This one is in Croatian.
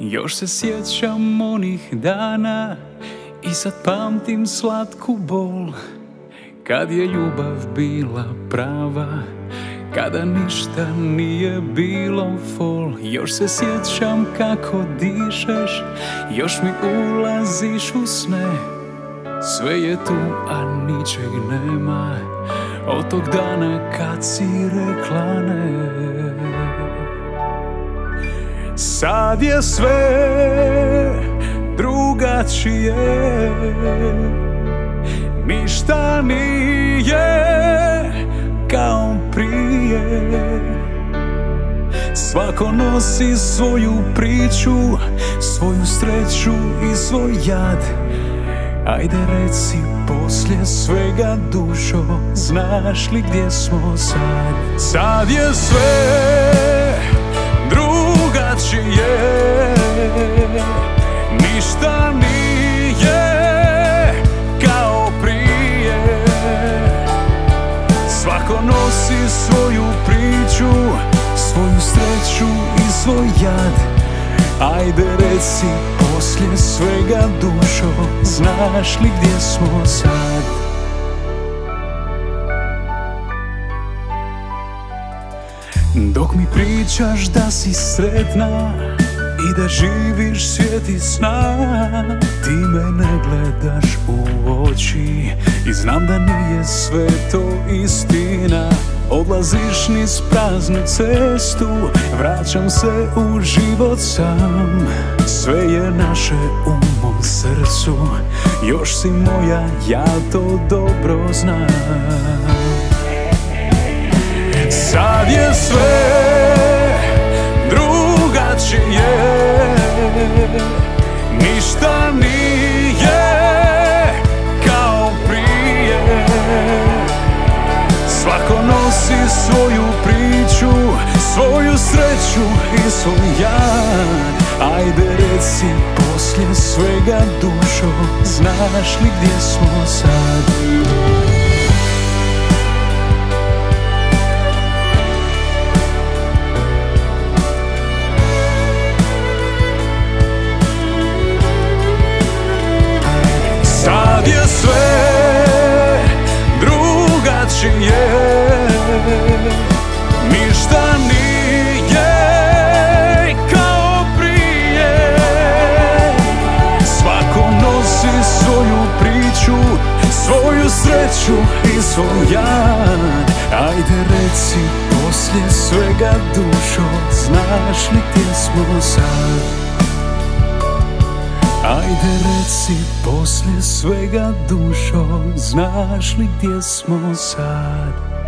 Još se sjećam onih dana i sad pamtim slatku bol. Kad je ljubav bila prava kada ništa nije bilo fol. Još se sjećam kako dišeš Još mi ulaziš u sne. Sve je tu, a ničeg nema. Od tog dana kad si rekla ne Sad je sve drugačije. Ništa nije kao prije. Svako nosi svoju priču, svoju sreću i svoj jad. Ajde reci poslije svega dušo, znaš li gdje smo sad? Sad je sve svoju priču, svoju sreću i svoj jad Ajde reci poslije svega dušo, znaš li gdje smo sad? Dok mi pričaš da si sretna i da živiš svijet i sna Ti me ne gledaš u oči i znam da nije sve to istina. Odlaziš niz praznu cestu, vraćam se u život sam. Sve je naše u mom srcu, još si moja, ja to dobro znam svoj jad Ajde reci poslije svega dušo Znaš li gdje smo? Sad Svoju sreću i svoj jad Ajde reci poslije svega dušo Znaš li gdje smo sad? Ajde reci poslije svega dušo Znaš li gdje smo sad